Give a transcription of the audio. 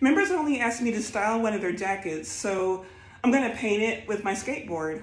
Members only asked me to style one of their jackets, so I'm gonna paint it with my skateboard.